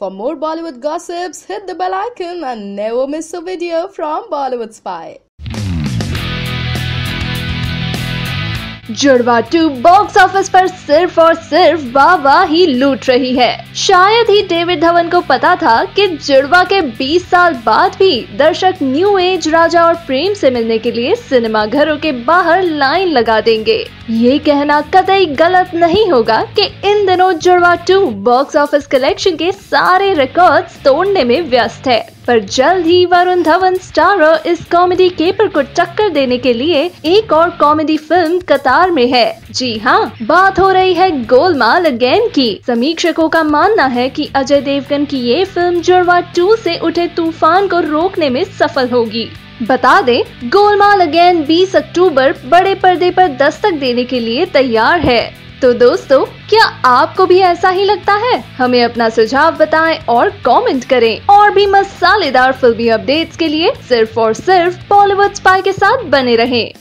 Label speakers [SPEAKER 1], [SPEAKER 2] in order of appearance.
[SPEAKER 1] For more Bollywood gossips, hit the bell icon and never miss a video from Bollywood Spy.
[SPEAKER 2] Judwaa two box office पर सिर्फ़ और सिर्फ़ वाह ही लूट रही है शायद ही डेविड धवन को पता था कि जुड़वा के 20 साल बाद भी दर्शक न्यू एज राजा और प्रेम से मिलने के लिए सिनेमा घरों के बाहर लाइन लगा देंगे ये कहना कतई गलत नहीं होगा कि इन दिनों जुड़वा टू बॉक्स ऑफ़िस कलेक्शन के सारे रिकॉर्ड्स तोड़ने में व्यस्त है। पर जल्द ही वरुण धवन स्टारर इस कॉमेडी केपर को टक्कर देने के लिए एक और कॉमेडी फ़िल्म कतार में है। जी हाँ बात हो रही है गोलमाल अगेन की। समीक्षकों का मानना है कि अजय देवगन की ये फ़िल्म जुड़वा टू से उठे तूफ़ान को रोकने में सफल होगी। बता दें, गोलमाल अगेन 20 अक्टूबर बड़े पर्दे पर दस्तक देने के लिए तैयार है। तो दोस्तों, क्या आपको भी ऐसा ही लगता है? हमें अपना सुझाव बताएँ और कमेंट करें। और भी मसालेदार फिल्मी अपडेट्स के लिए सिर्फ़ और सिर्फ़ बॉलीवुड स्पाई के साथ बने रहें।